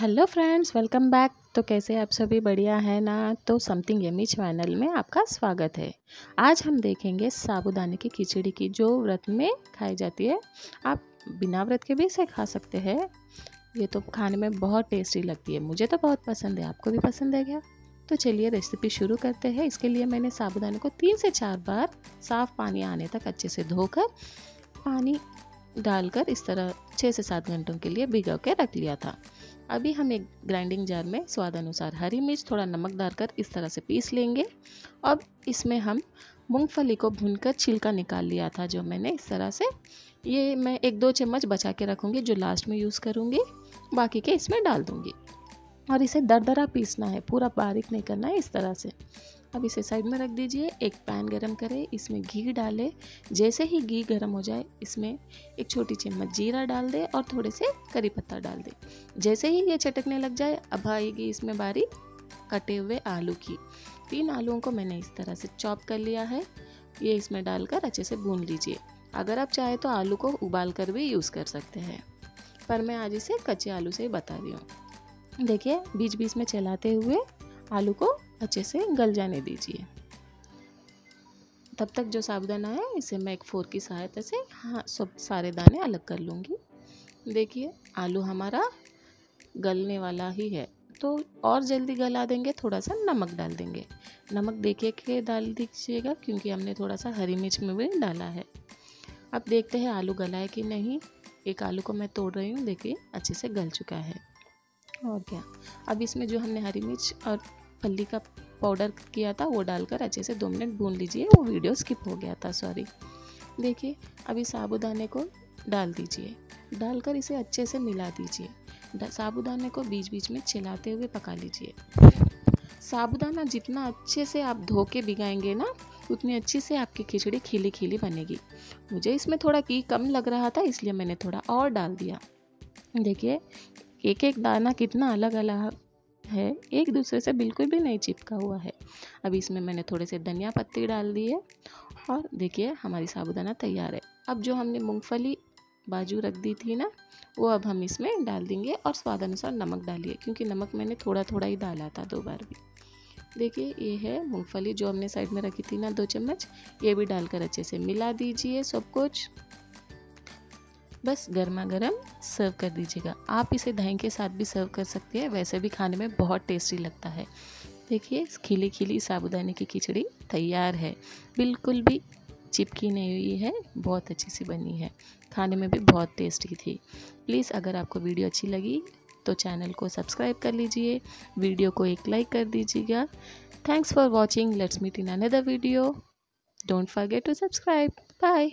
Hello friends, welcome back. तो कैसे आप सभी बढ़िया है ना? तो समथिंग यमी चैनल में आपका स्वागत है। आज हम देखेंगे साबुदाने की खिचड़ी की जो व्रत में खाई जाती है। आप बिना व्रत के भी इसे खा सकते हैं। ये तो खाने में बहुत टेस्टी लगती है। मुझे तो बहुत पसंद है। आपको भी पसंद है क्या? तो चलिए रेसिपी शुरू करते हैं। इसके लिए मैंने साबुदाने को तीन से चार बार साफ़ पानी आने तक अच्छे से धोकर पानी डालकर इस तरह छः से सात घंटों के लिए भिगो के रख लिया था। अभी हम एक ग्राइंडिंग जार में स्वाद अनुसार हरी मिर्च, थोड़ा नमक डालकर इस तरह से पीस लेंगे। अब इसमें हम मूंगफली को भूनकर छिलका निकाल लिया था, जो मैंने इस तरह से ये मैं एक दो चम्मच बचा के रखूँगी, जो लास्ट में यूज़ करूँगी, बाकी के इसमें डाल दूँगी। और इसे दरदरा पीसना है, पूरा बारीक नहीं करना है, इस तरह से। अब इसे साइड में रख दीजिए। एक पैन गरम करें, इसमें घी डालें। जैसे ही घी गरम हो जाए, इसमें एक छोटी चम्मच जीरा डाल दें और थोड़े से करी पत्ता डाल दें। जैसे ही ये चटकने लग जाए, अब आएगी इसमें बारीक कटे हुए आलू की। तीन आलूओं को मैंने इस तरह से चॉप कर लिया है। ये इसमें डालकर अच्छे से भून लीजिए। अगर आप चाहें तो आलू को उबाल कर भी यूज़ कर सकते हैं। पर मैं आज इसे कच्चे आलू से ही बता रही हूँ। देखिए बीच बीच में चलाते हुए आलू को अच्छे से गल जाने दीजिए। तब तक जो साबुदाना है इसे मैं एक फोर की सहायता से हाँ सब सारे दाने अलग कर लूँगी। देखिए, आलू हमारा गलने वाला ही है। तो और जल्दी गला देंगे थोड़ा सा नमक डाल देंगे। नमक देखिए के डाल दीजिएगा, क्योंकि हमने थोड़ा सा हरी मिर्च में भी डाला है। अब देखते हैं आलू गला है कि नहीं। एक आलू को मैं तोड़ रही हूँ, देखिए, अच्छे से गल चुका है। और क्या? अब इसमें जो हमने हरी मिर्च और फल्ली का पाउडर किया था, वो डालकर अच्छे से दो मिनट भून लीजिए, वो वीडियो स्किप हो गया था सॉरी देखिए, अभी साबुदाने को डाल दीजिए, डालकर इसे अच्छे से मिला दीजिए साबुदाने को बीच बीच में चिलाते हुए पका लीजिए। साबुदाना जितना अच्छे से आप धो के भिगाएँगे ना, उतनी अच्छी से आपकी खिचड़ी खिली खिली बनेगी। मुझे इसमें थोड़ा की कम लग रहा था, इसलिए मैंने थोड़ा और डाल दिया। देखिए एक एक दाना कितना अलग अलग है, एक दूसरे से बिल्कुल भी नहीं चिपका हुआ है। अब इसमें मैंने थोड़े से धनिया पत्ती डाल दी है और देखिए, हमारी साबुदाना तैयार है। अब जो हमने मूँगफली बाजू रख दी थी ना, वो अब हम इसमें डाल देंगे और स्वाद अनुसार नमक डालिए, क्योंकि नमक मैंने थोड़ा थोड़ा ही डाला था दो बार भी। देखिए, ये है मूंगफली जो हमने साइड में रखी थी ना दो चम्मच, ये भी डालकर अच्छे से मिला दीजिए सब कुछ। बस गर्मा गर्म सर्व कर दीजिएगा। आप इसे दही के साथ भी सर्व कर सकते हैं, वैसे भी खाने में बहुत टेस्टी लगता है। देखिए खिली खिली साबुदाने की खिचड़ी तैयार है। बिल्कुल भी चिपकी नहीं हुई है, बहुत अच्छी सी बनी है। खाने में भी बहुत टेस्टी थी। प्लीज़ अगर आपको वीडियो अच्छी लगी तो चैनल को सब्सक्राइब कर लीजिए। वीडियो को एक लाइक कर दीजिएगा। Thanks for watching let's meet in another video don't forget to subscribe bye